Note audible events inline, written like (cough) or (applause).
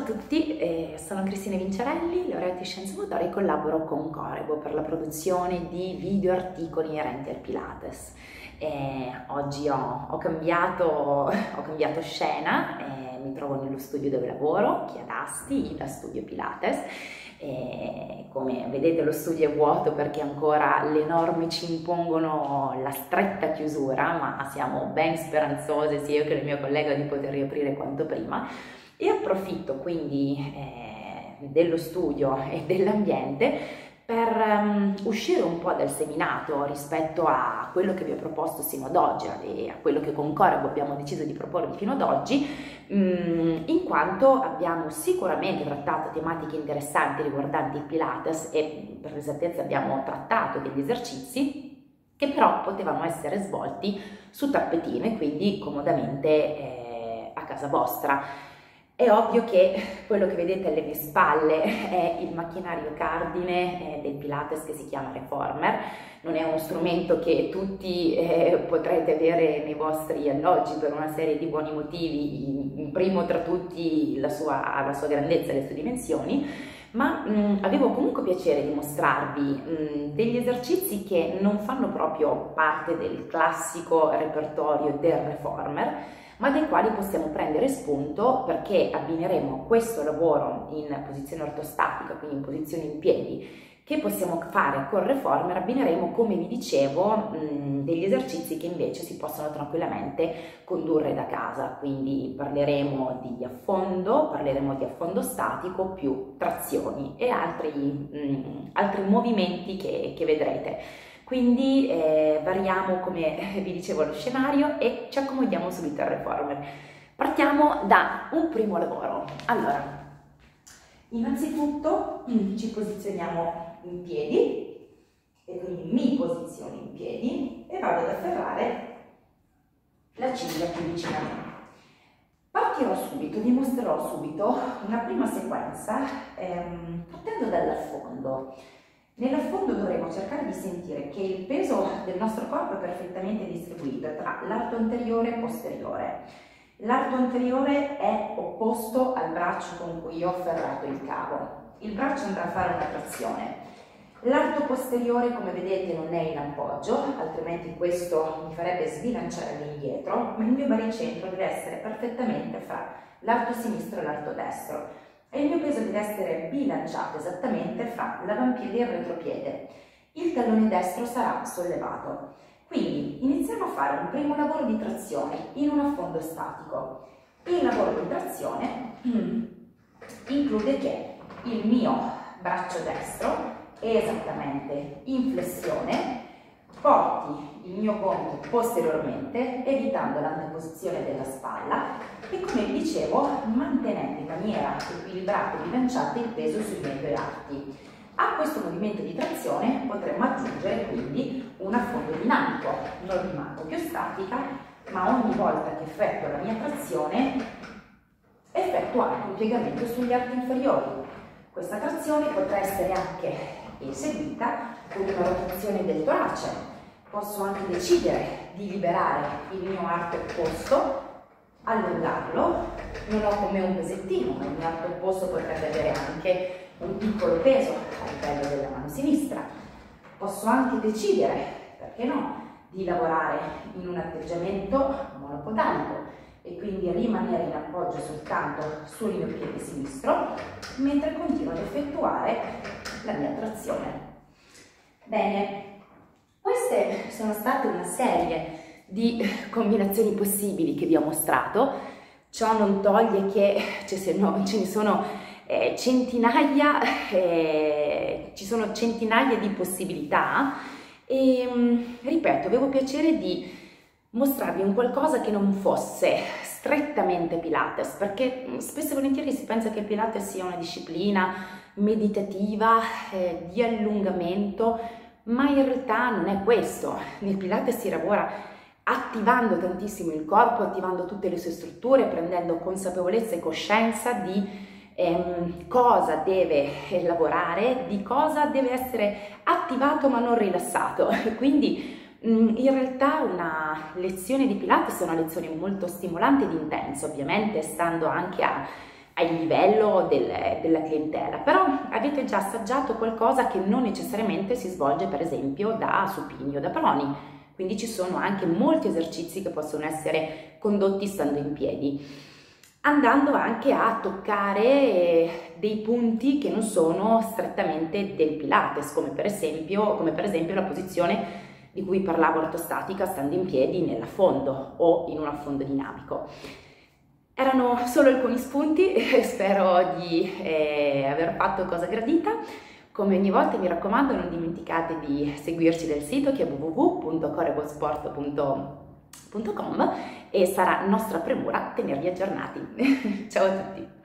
a tutti, eh, sono Cristina Vincerelli, laureata in Scienze Motorie e collaboro con Corebo per la produzione di video articoli inerenti al Pilates. Eh, oggi ho, ho, cambiato, (laughs) ho, cambiato, scena, eh, mi trovo nello studio dove lavoro, è ad Asti, da Studio Pilates. come vedete lo studio è vuoto perché ancora le norme ci impongono la stretta chiusura, ma siamo ben speranzose sia io che il mio collega di poter riaprire quanto prima e approfitto quindi eh, dello studio e dell'ambiente per um, uscire un po' dal seminato rispetto a quello che vi ho proposto sino ad oggi e a quello che con Corabo abbiamo deciso di proporvi fino ad oggi, um, in quanto abbiamo sicuramente trattato tematiche interessanti riguardanti il Pilates e per l'esattezza abbiamo trattato degli esercizi che però potevano essere svolti su tappetino e quindi comodamente eh, a casa vostra. È ovvio che quello che vedete alle mie spalle è il macchinario cardine eh, del Pilates che si chiama Reformer, non è uno strumento che tutti eh, potrete avere nei vostri alloggi per una serie di buoni motivi, in primo tra tutti la sua, la sua grandezza e le sue dimensioni, ma mh, mm, avevo comunque piacere di mostrarvi mh, mm, degli esercizi che non fanno proprio parte del classico repertorio del Reformer, ma dai quali possiamo prendere spunto perché abbineremo questo lavoro in posizione ortostatica, quindi in posizione in piedi, che possiamo fare con Reformer, abbineremo, come vi dicevo, degli esercizi che invece si possono tranquillamente condurre da casa, quindi parleremo di affondo, parleremo di affondo statico più trazioni e altri, altri movimenti che, che vedrete. Quindi eh, variamo, come (laughs) vi dicevo, lo scenario e ci accomodiamo subito al reformer. Partiamo da un primo lavoro. Allora, innanzitutto mm, ci posizioniamo in piedi e quindi mi posiziono in piedi e vado ad afferrare la ciglia più vicina a me. Partirò subito, vi mostrerò subito una prima sequenza ehm, partendo dall'affondo. Nell'affondo dovremo cercare di sentire che il peso del nostro corpo è perfettamente distribuito tra l'arto anteriore e posteriore. L'arto anteriore è opposto al braccio con cui ho afferrato il cavo. Il braccio andrà a fare una trazione. L'arto posteriore, come vedete, non è in appoggio, altrimenti questo mi farebbe sbilanciare all'indietro, ma il mio baricentro deve essere perfettamente fra l'arto sinistro e l'arto destro e il mio peso deve essere bilanciato esattamente fra l'avampiede e il retropiede. Il tallone destro sarà sollevato. Quindi iniziamo a fare un primo lavoro di trazione in un affondo statico. Il lavoro di trazione (clears throat) include che il mio braccio destro è esattamente in flessione, porti il mio gomito posteriormente, evitando l'anteposizione della spalla e come vi dicevo mantenendo in maniera equilibrata e bilanciata il peso sui miei due arti. A questo movimento di trazione potremmo aggiungere quindi un affondo dinamico, non rimango più statica, ma ogni volta che effettuo la mia trazione effettuo anche un piegamento sugli arti inferiori. Questa trazione potrà essere anche eseguita con una rotazione del torace, posso anche decidere di liberare il mio arto opposto, allungarlo, non ho come un pesettino, ma il mio arto opposto potrebbe avere anche un piccolo peso a livello della mano sinistra. Posso anche decidere, perché no, di lavorare in un atteggiamento monopodalico e quindi rimanere in appoggio soltanto sul mio piede sinistro mentre continuo ad effettuare la mia trazione. Bene, queste sono state una serie di combinazioni possibili che vi ho mostrato, ciò non toglie che ce ne sono eh, centinaia, eh, ci sono centinaia di possibilità. E mm, ripeto, avevo piacere di mostrarvi un qualcosa che non fosse strettamente Pilates, perché mm, spesso e volentieri si pensa che Pilates sia una disciplina meditativa, eh, di allungamento, ma in realtà non è questo. Nel Pilates si lavora attivando tantissimo il corpo, attivando tutte le sue strutture, prendendo consapevolezza e coscienza di ehm, cosa deve eh, lavorare, di cosa deve essere attivato ma non rilassato. (laughs) Quindi mm, in realtà una lezione di Pilates è una lezione molto stimolante ed intensa, ovviamente stando anche a al livello del, della clientela, però avete già assaggiato qualcosa che non necessariamente si svolge per esempio da supini o da proni, quindi ci sono anche molti esercizi che possono essere condotti stando in piedi, andando anche a toccare dei punti che non sono strettamente del Pilates, come per esempio, come per esempio la posizione di cui parlavo ortostatica stando in piedi nell'affondo o in un affondo dinamico. Erano solo alcuni spunti, (laughs) spero di eh, aver fatto cosa gradita. Come ogni volta mi raccomando non dimenticate di seguirci nel sito che è www.corebosport.com e sarà nostra premura tenervi aggiornati. (laughs) Ciao a tutti!